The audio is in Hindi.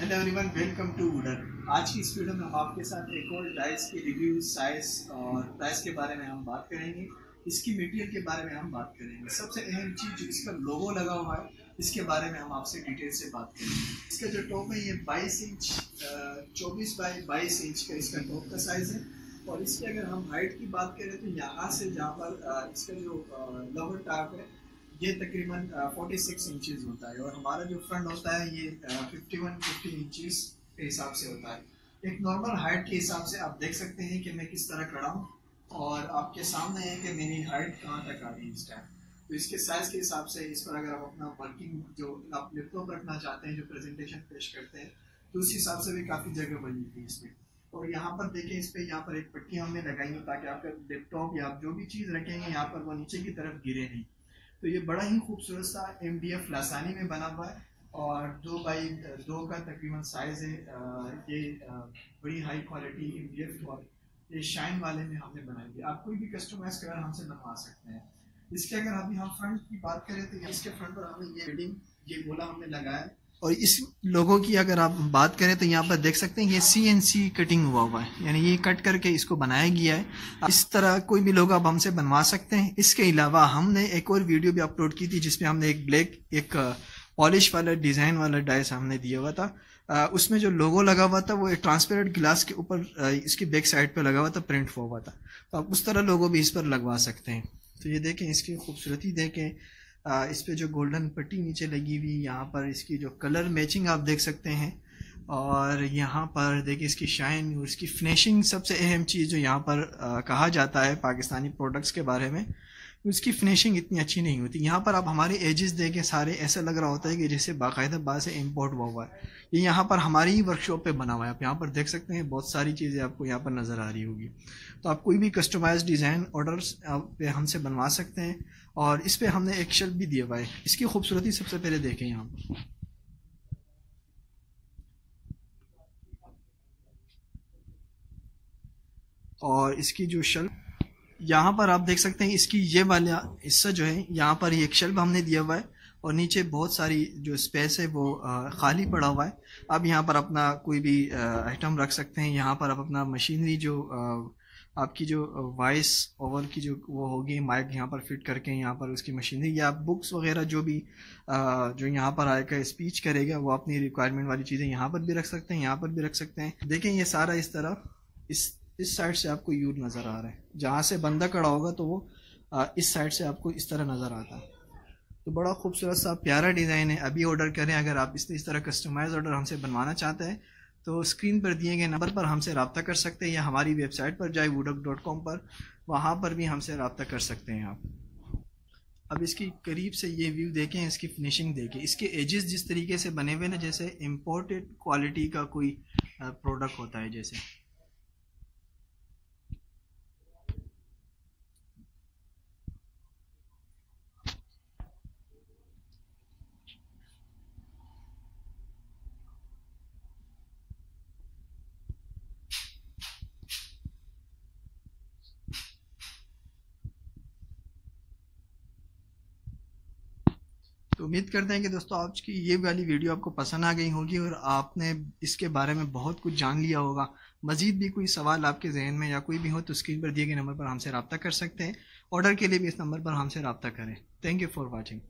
हेलो एवरीवन वेलकम टू वुडर आज की इस वीडियो में हम आपके साथ एक और डाइस की रिव्यू साइज़ और प्राइस के बारे में हम बात करेंगे। इसकी मटेरियल के बारे में हम बात करेंगे। सबसे अहम चीज़ जो इसका लोगो लगा हुआ है, इसके बारे में हम आपसे डिटेल से बात करेंगे। इसका जो टॉप है, ये 22 इंच 24 बाई 22 इंच का इसका टॉप का साइज़ है। और इसकी अगर हम हाइट की बात करें तो यहाँ से जहाँ पर इसका जो लोअर टाप है ये तकरीबन फोर्टी सिक्स इंचज़ होता है और हमारा जो फ्रंट होता है ये फिफ्टी वन फिफ्टी इंचज़ के हिसाब से होता है। एक नॉर्मल हाइट के हिसाब से आप देख सकते हैं कि मैं किस तरह खड़ा हूँ और आपके सामने है कि मेरी हाइट कहाँ तक आ रही है इस टाइम तो इसके साइज़ के हिसाब से इस पर अगर आप अपना वर्किंग जो आप लैपटॉप रखना चाहते हैं, जो प्रेजेंटेशन पेश करते हैं तो उस हिसाब से भी काफ़ी जगह बनी है इसमें। और यहाँ पर देखें, इस पर यहाँ पर एक पट्टी हमने लगाई है ताकि आपका लैपटॉप या आप जो भी चीज़ रखेंगे, यहाँ पर वो नीचे की तरफ़ गिरे नहीं। तो ये बड़ा ही खूबसूरत सा एम डी एफ़ लासानी में बना हुआ है और दो बाई दो का तकरीबन साइज़ है ये बड़ी high quality M D F और ये शाइन वाले में हमने बनाई है। आप कोई भी कस्टमाइज कलर हमसे बनवा सकते हैं। इसके अगर अभी हम फ्रंट की बात करें तो इसके फ्रंट पर हमने ये बिल्डिंग ये गोला हमने लगाया और इस लोगों की अगर आप बात करें तो यहाँ पर देख सकते हैं ये सी एन सी कटिंग हुआ हुआ है। यानी ये कट करके इसको बनाया गया है। इस तरह कोई भी लोग आप हमसे बनवा सकते हैं। इसके अलावा हमने एक और वीडियो भी अपलोड की थी जिसमें हमने एक ब्लैक, एक पॉलिश वाला डिज़ाइन वाला डाइस हमने दिया हुआ था। उसमें जो लोगो लगा हुआ था वो एक ट्रांसपेरेंट गिलास के ऊपर इसकी बैक साइड पर लगा हुआ था, प्रिंट हुआ हुआ था। तो आप उस तरह लोगो भी इस पर लगवा सकते हैं। तो ये देखें, इसकी खूबसूरती देखें। इस पे जो गोल्डन पट्टी नीचे लगी हुई यहाँ पर इसकी जो कलर मैचिंग आप देख सकते हैं। और यहाँ पर देखिए इसकी शाइन और इसकी फिनिशिंग सबसे अहम चीज़ जो यहाँ पर आ, कहा जाता है पाकिस्तानी प्रोडक्ट्स के बारे में उसकी फिनिशिंग इतनी अच्छी नहीं होती। यहाँ पर आप हमारे एजेस देखें सारे ऐसा लग रहा होता है कि जैसे बाकायदा बात से इम्पोर्ट हुआ हुआ है। ये यहाँ पर हमारी ही वर्कशॉप पे बना हुआ है। आप यहाँ पर देख सकते हैं बहुत सारी चीज़ें आपको यहाँ पर नज़र आ रही होगी। तो आप कोई भी कस्टमाइज डिज़ाइन ऑर्डर्स पे हमसे बनवा सकते हैं और इस पर हमने एक शेल्फ भी दिया हुआ है। इसकी खूबसूरती सबसे पहले देखें यहाँ और इसकी जो शेल्फ यहाँ पर आप देख सकते हैं इसकी ये वाला हिस्सा जो है, यहाँ पर एक शेल्फ हमने दिया हुआ है और नीचे बहुत सारी जो स्पेस है वो खाली पड़ा हुआ है। आप यहाँ पर अपना कोई भी आइटम रख सकते हैं। यहाँ पर आप अपना मशीनरी जो आपकी जो वॉइस ओवर की जो वो होगी, माइक यहाँ पर फिट करके यहाँ पर उसकी मशीनरी या बुक्स वगैरह जो भी जो यहाँ पर आएगा, स्पीच करेगा, वो अपनी रिक्वायरमेंट वाली चीज़ें यहाँ पर भी रख सकते हैं, यहाँ पर भी रख सकते हैं। देखें ये सारा इस तरह, इस इस साइड से आपको यूज़ नज़र आ रहा है। जहाँ से बंदा खड़ा होगा तो वो इस साइड से आपको इस तरह नज़र आता है। तो बड़ा खूबसूरत सा प्यारा डिज़ाइन है। अभी ऑर्डर करें, अगर आप इस इस तरह कस्टमाइज ऑर्डर हमसे बनवाना चाहते हैं तो स्क्रीन पर दिए गए नंबर पर हमसे रबता कर सकते हैं, या हमारी वेबसाइट पर जाए वूडक डॉट कॉम पर। वहाँ पर भी हमसे रबता कर सकते हैं आप। अब इसकी करीब से ये व्यू देखें, इसकी फिनिशिंग देखें। इसके एजेस जिस तरीके से बने हुए ना, जैसे इम्पोर्टेड क्वालिटी का कोई प्रोडक्ट होता है, जैसे। उम्मीद करते हैं कि दोस्तों आज की ये वाली वीडियो आपको पसंद आ गई होगी और आपने इसके बारे में बहुत कुछ जान लिया होगा। मज़ीद भी कोई सवाल आपके जहन में या कोई भी हो तो स्क्रीन पर दिए गए नंबर पर हमसे रबता कर सकते हैं। ऑर्डर के लिए भी इस नंबर पर हमसे रबता करें। Thank you for watching